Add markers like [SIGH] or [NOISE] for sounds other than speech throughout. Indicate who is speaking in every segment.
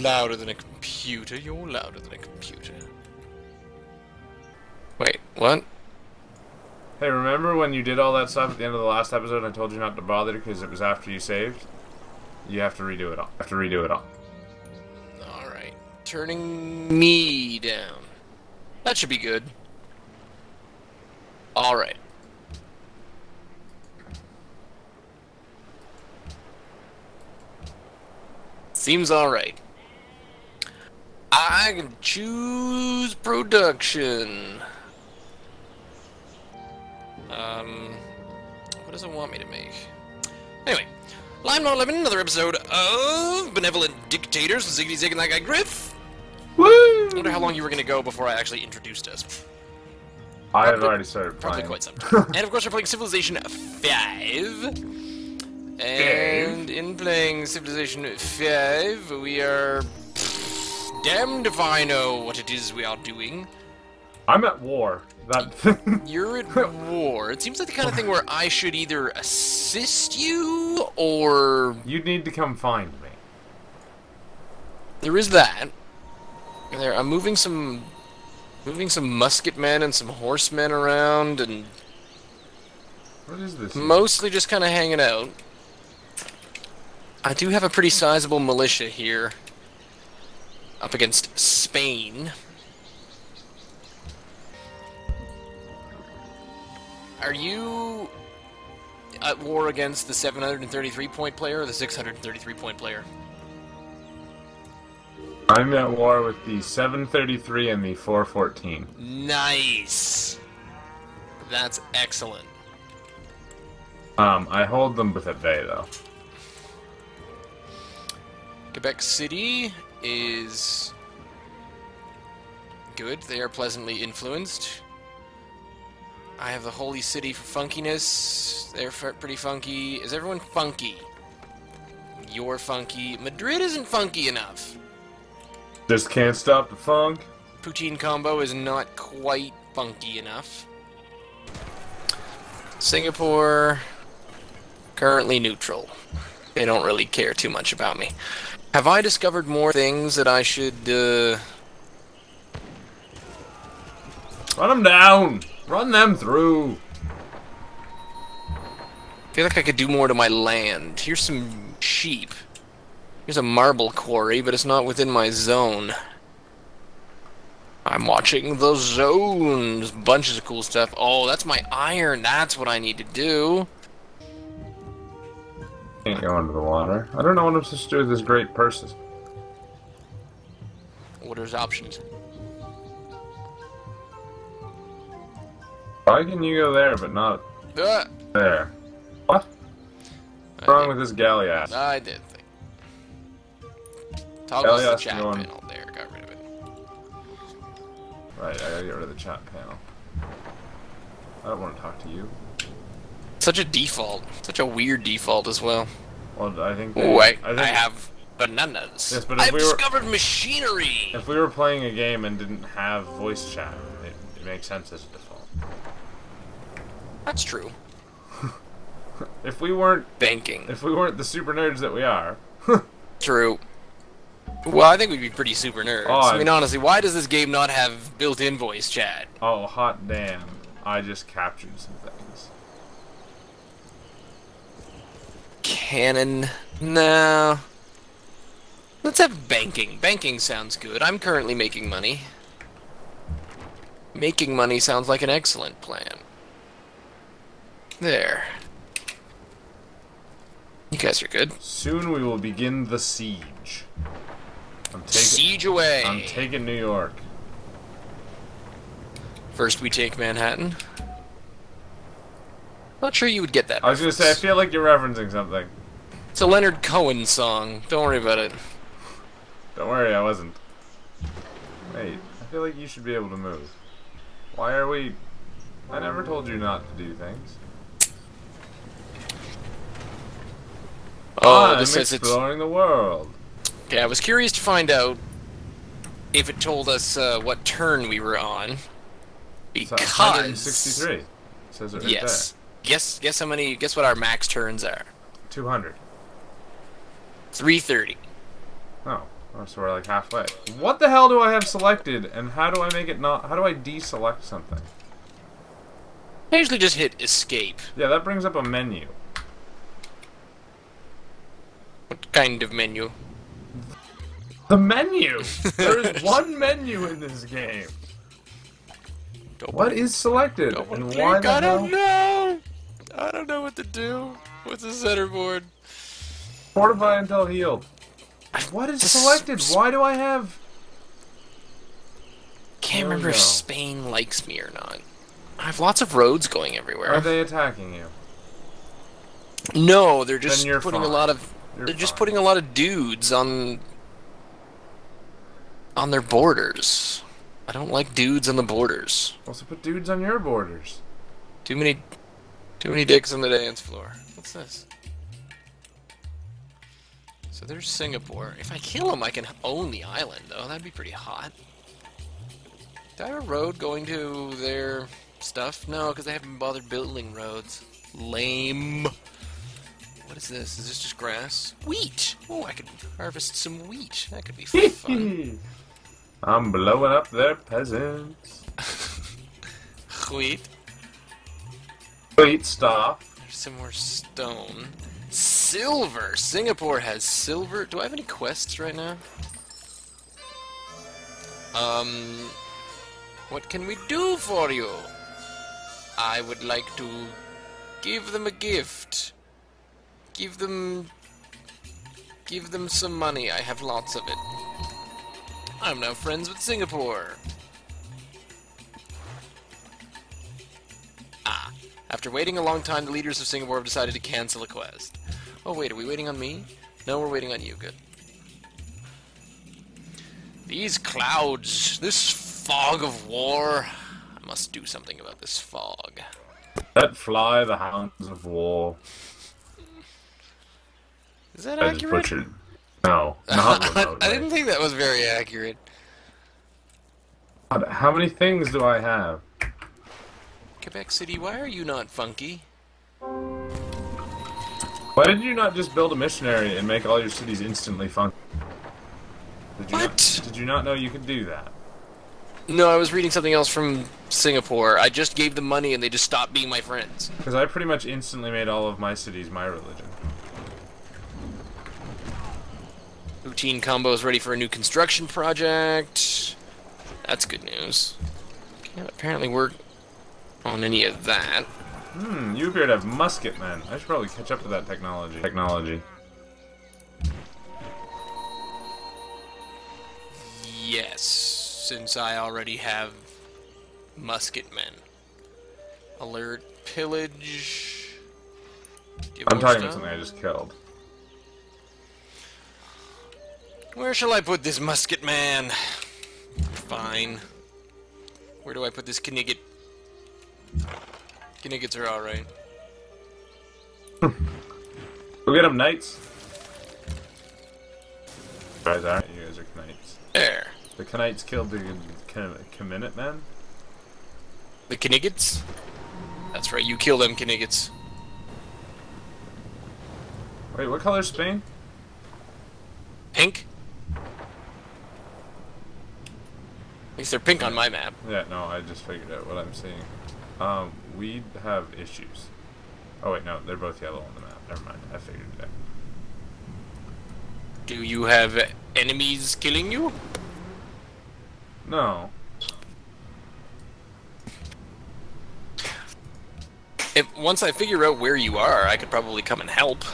Speaker 1: Louder than a computer. You're louder than a computer. Wait, what?
Speaker 2: Hey, remember when you did all that stuff at the end of the last episode and I told you not to bother because it was after you saved? You have to redo it all. have to redo it all.
Speaker 1: Alright. Turning me down. That should be good. Alright. Seems alright. I can choose production. Um, what does it want me to make? Anyway, Lime Not Lemon, another episode of Benevolent Dictators with Ziggity Zig and that guy Griff.
Speaker 2: Woo!
Speaker 1: I wonder how long you were going to go before I actually introduced us.
Speaker 2: I have already started
Speaker 1: Probably
Speaker 2: playing.
Speaker 1: quite some time. [LAUGHS] and of course, we're playing Civilization 5. And in playing Civilization 5, we are. Damned if I know what it is we are doing.
Speaker 2: I'm at war. That [LAUGHS]
Speaker 1: You're at war. It seems like the kind of thing where I should either assist you or.
Speaker 2: you need to come find me.
Speaker 1: There is that. There, I'm moving some. Moving some musket men and some horsemen around, and
Speaker 2: What is this?
Speaker 1: mostly just kind of hanging out. I do have a pretty sizable militia here. Up against Spain. Are you at war against the 733 point player or the 633 point player?
Speaker 2: I'm at war with the 733 and the 414.
Speaker 1: Nice! That's excellent.
Speaker 2: Um, I hold them with at bay though.
Speaker 1: Quebec City is good. They are pleasantly influenced. I have the Holy City for funkiness. They're f- pretty funky. Is everyone funky? You're funky. Madrid isn't funky enough.
Speaker 2: This can't stop the funk.
Speaker 1: Poutine combo is not quite funky enough. Singapore, currently neutral. They don't really care too much about me. Have I discovered more things that I should, uh...
Speaker 2: Run them down. Run them through.
Speaker 1: feel like I could do more to my land. Here's some sheep. Here's a marble quarry, but it's not within my zone. I'm watching the zones. Bunches of cool stuff. Oh, that's my iron. That's what I need to do.
Speaker 2: Can't go into the water. I don't know what I'm supposed to do with this great
Speaker 1: are his options?
Speaker 2: Why can you go there but not
Speaker 1: Uh,
Speaker 2: there? What? What's wrong with this galleass?
Speaker 1: I did think. Toggles the chat
Speaker 2: going-
Speaker 1: panel. There, got rid of it.
Speaker 2: Right, I gotta get rid of the chat panel. I don't want to talk to you.
Speaker 1: Such a default. Such a weird default as well.
Speaker 2: Well, I think.
Speaker 1: Oh, I,
Speaker 2: I think
Speaker 1: I have bananas.
Speaker 2: Yes, but
Speaker 1: I've
Speaker 2: we were-
Speaker 1: discovered machinery.
Speaker 2: If we were playing a game and didn't have voice chat, it, it makes sense as a default.
Speaker 1: That's true. [LAUGHS]
Speaker 2: If we weren't,
Speaker 1: Banking.
Speaker 2: if we weren't the super nerds that we are, [LAUGHS]
Speaker 1: True. Well, I think we'd be pretty super nerds.
Speaker 2: Oh,
Speaker 1: I
Speaker 2: I-
Speaker 1: mean, honestly, why does this game not have built-in voice chat?
Speaker 2: oh hot damn, I just captured some things.
Speaker 1: Cannon? No. Let's have banking. Banking sounds good. I'm currently making money. Making money sounds like an excellent plan. There. You guys are good.
Speaker 2: Soon we will begin the siege. I'm taking.
Speaker 1: Siege away.
Speaker 2: I'm taking New York.
Speaker 1: First, we take Manhattan. Not sure you would get that.
Speaker 2: I was gonna say, I feel like you're referencing something.
Speaker 1: It's a Leonard Cohen song. Don't worry about it.
Speaker 2: Don't worry, I wasn't. Wait, I feel like you should be able to move. Why are we? I never told you not to do things.
Speaker 1: Oh,
Speaker 2: I'm
Speaker 1: this says it's.
Speaker 2: exploring the world.
Speaker 1: Okay, I was curious to find out if it told us uh, what turn we were on. Because
Speaker 2: 163. It says it right
Speaker 1: yes, guess guess how many? Guess what our max turns are?
Speaker 2: 200.
Speaker 1: Three thirty.
Speaker 2: Oh, Oh, so we're like halfway. What the hell do I have selected, and how do I make it not? How do I deselect something?
Speaker 1: I usually just hit escape.
Speaker 2: Yeah, that brings up a menu.
Speaker 1: What kind of menu?
Speaker 2: The menu. [LAUGHS] there is one menu in this game.
Speaker 1: Double
Speaker 2: What is selected, and why the
Speaker 1: I
Speaker 2: hell?
Speaker 1: don't know. I don't know what to do. with the centerboard?
Speaker 2: Fortify until healed. What is selected? Why do I have?
Speaker 1: Can't
Speaker 2: Oh,
Speaker 1: remember if. Spain likes me or not. I have lots of roads going everywhere.
Speaker 2: Are they attacking you?
Speaker 1: No, they're just
Speaker 2: you're
Speaker 1: putting a lot of
Speaker 2: You're
Speaker 1: they're just putting a lot of dudes on on their borders. I don't like dudes on the borders.
Speaker 2: Also put dudes on your borders.
Speaker 1: Too many too many dicks on the dance floor. What's this? So there's Singapore. If I kill him, I can own the island, though. That'd be pretty hot. Do I have a road going to their stuff? No, because they haven't bothered building roads. Lame. What is this? Is this just grass? Wheat! Oh, I could harvest some wheat. That could be fun. [LAUGHS]
Speaker 2: I'm blowing up their peasants. [LAUGHS]
Speaker 1: wheat.
Speaker 2: Wait, stop.
Speaker 1: There's some more stone. Silver! Singapore has silver. Do I have any quests right now? Um. What can we do for you? I would like to give them a gift. Give them. Give them some money. I have lots of it. I'm now friends with Singapore. After waiting a long time, the leaders of Singapore have decided to cancel a quest. Oh wait, are we waiting on me? No, we're waiting on you. Good. These clouds, this fog of war. I must do something about this fog.
Speaker 2: Let fly the hounds of war.
Speaker 1: Is that
Speaker 2: I
Speaker 1: accurate? [LAUGHS]
Speaker 2: No, not
Speaker 1: I didn't think that was very accurate.
Speaker 2: God, How many things do I have?
Speaker 1: Quebec City, why are you not funky?
Speaker 2: Why did you not just build a missionary and make all your cities instantly funky? Did you
Speaker 1: What?
Speaker 2: Not, did you not know you could do that?
Speaker 1: No, I was reading something else from Singapore. I just gave them money and they just stopped being my friends.
Speaker 2: Because I pretty much instantly made all of my cities my religion.
Speaker 1: Routine combo is ready for a new construction project. That's good news. Can't apparently work on any of that.
Speaker 2: Hmm, you appear to have musket men. I should probably catch up to that technology. Technology.
Speaker 1: Yes, since I already have musket men. Alert, pillage. Give
Speaker 2: I'm talking about something I just killed.
Speaker 1: Where shall I put this musket man? Fine. Where do I put this Knigget? Kniggets are alright. [LAUGHS]
Speaker 2: Go get them, knights. You guys are. You guys are knights.
Speaker 1: There.
Speaker 2: The knights killed the Kaminit men.
Speaker 1: The Kniggets? That's right, you kill them Kniggets.
Speaker 2: Wait, what color's Spain?
Speaker 1: Pink? At least they're pink on my map.
Speaker 2: Yeah, no, I just figured out what I'm seeing. Um, we have issues. Oh wait, no, they're both yellow on the map. Never mind, I figured it out.
Speaker 1: Do you have enemies killing you?
Speaker 2: No.
Speaker 1: If once I figure out where you are, I could probably come and help.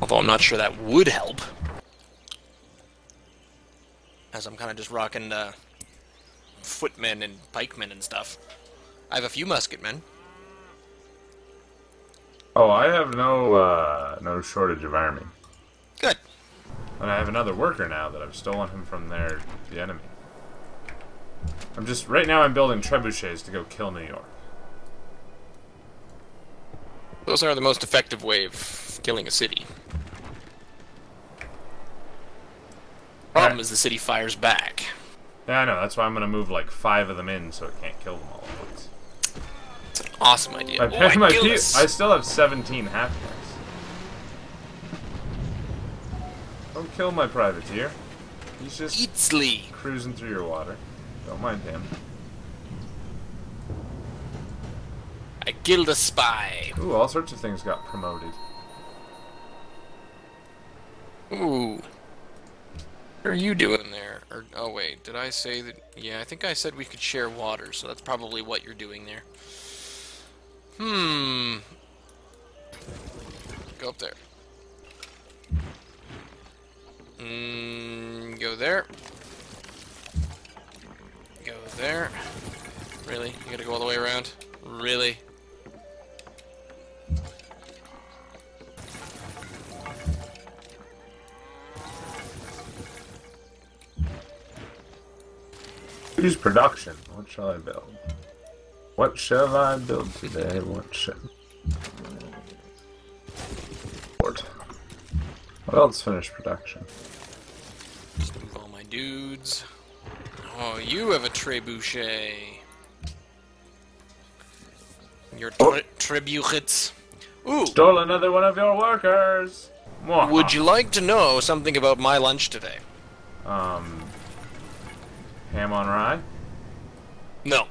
Speaker 1: Although I'm not sure that would help. As I'm kind of just rocking uh, footmen and pikemen and stuff. I have a few musketmen.
Speaker 2: Oh, I have no, uh, no shortage of army.
Speaker 1: Good.
Speaker 2: And I have another worker now that I've stolen him from their, the enemy. I'm just, right now I'm building trebuchets to go kill New York.
Speaker 1: Those are the most effective way of killing a city. Problem
Speaker 2: Alright.
Speaker 1: is the city fires back.
Speaker 2: Yeah, I know, that's why I'm gonna move like five of them in so it can't kill them all at once.
Speaker 1: It's an awesome idea.
Speaker 2: My,
Speaker 1: Oh, I
Speaker 2: my. I still have 17 happiness. Don't kill my privateer. He's just
Speaker 1: Eatsley.
Speaker 2: cruising through your water. Don't mind him.
Speaker 1: I killed a spy.
Speaker 2: Ooh, all sorts of things got promoted.
Speaker 1: Ooh. What are you doing there? Or oh wait, did I say that? Yeah, I think I said we could share water, so that's probably what you're doing there. Hmm. Go up there. Mm, go there. Go there. Really? You gotta go all the way around? Really?
Speaker 2: Use production. What shall I build? What shall I build today? What shall... Port. What else finished production?
Speaker 1: Just move all my dudes. Oh, you have a trebuchet. Your
Speaker 2: Oh.
Speaker 1: trebuchets. Ooh,
Speaker 2: Stole another one of your workers!
Speaker 1: Would you like to know something about my lunch today?
Speaker 2: Um... Ham on rye?
Speaker 1: No.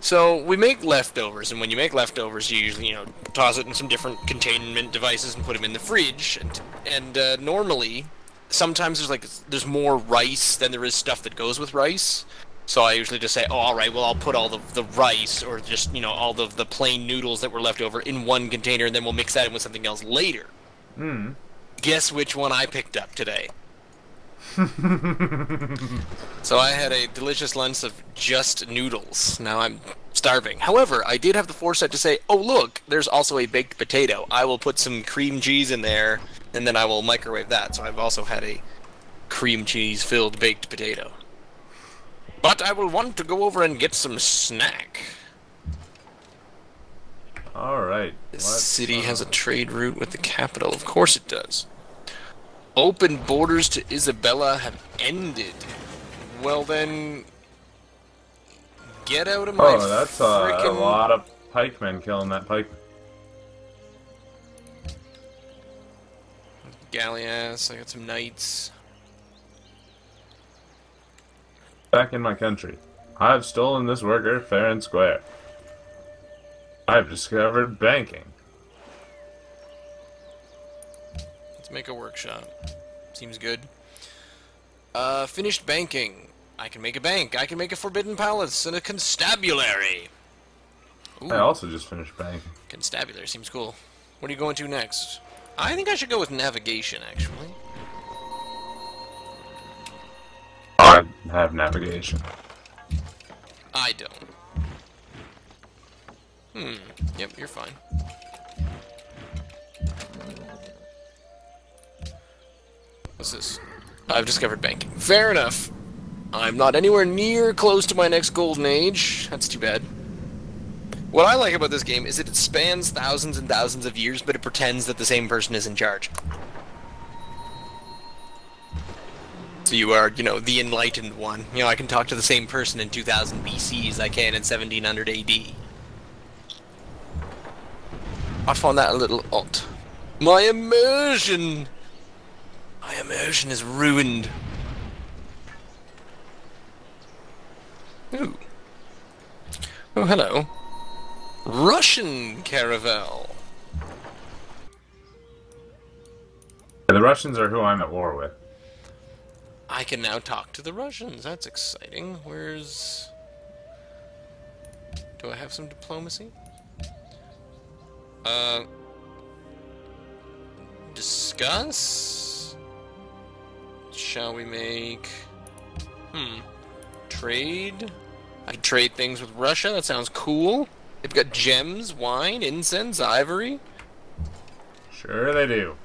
Speaker 1: So we make leftovers, and when you make leftovers, you usually, you know, toss it in some different containment devices and put them in the fridge. And and uh, normally, sometimes there's like there's more rice than there is stuff that goes with rice. So I usually just say, oh, all right, well, I'll put all the, the rice or just, you know, all the, the plain noodles that were left over in one container, and then we'll mix that in with something else later.
Speaker 2: Hmm.
Speaker 1: Guess which one I picked up today? [LAUGHS] So I had a delicious lunch of just noodles. Now I'm starving. However, I did have the foresight to say, "Oh look, there's also a baked potato. I will put some cream cheese in there, and then I will microwave that." So I've also had a cream cheese filled baked potato. But I will want to go over and get some snack.
Speaker 2: Alright.
Speaker 1: This city has a uh, trade route with the capital. Of course it does. Open borders to Isabella have ended. Well then, get out of my
Speaker 2: Oh, that's uh, a lot of pikemen killing that pike.
Speaker 1: Galleass. I got some knights.
Speaker 2: Back in my country. I have stolen this worker fair and square. I have discovered banking.
Speaker 1: Let's make a workshop. Seems good. Uh, finished banking. I can make a bank. I can make a forbidden palace and a constabulary. Ooh.
Speaker 2: I also just finished banking.
Speaker 1: Constabulary seems cool. What are you going to next? I think I should go with navigation, actually.
Speaker 2: I have navigation.
Speaker 1: I don't. Hmm. Yep, you're fine. What's this? I've discovered banking. Fair enough. I'm not anywhere near close to my next golden age. That's too bad. What I like about this game is that it spans thousands and thousands of years, but it pretends that the same person is in charge. So you are, you know, the enlightened one. You know, I can talk to the same person in 2000 BC as I can in 1700 AD. I find that a little odd. My immersion! My immersion is ruined. Ooh. Oh, hello. Russian caravel.
Speaker 2: The Russians are who I'm at war with.
Speaker 1: I can now talk to the Russians. That's exciting. Where's... Do I have some diplomacy? Uh... Discuss? Shall we make... Hmm. Trade? I can trade things with Russia. That sounds cool. They've got gems, wine, incense, ivory.
Speaker 2: Sure they do.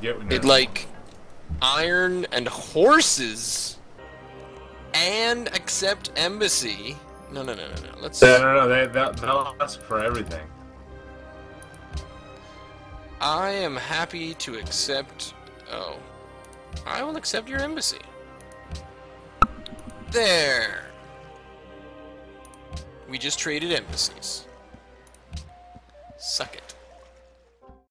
Speaker 2: Get
Speaker 1: They'd like iron and horses and accept embassy. No, no, no, no, no. Let's.
Speaker 2: No, no, no. They, they'll, they'll ask for everything.
Speaker 1: I am happy to accept. Oh, I will accept your embassy. There. We just traded embassies. Suck it.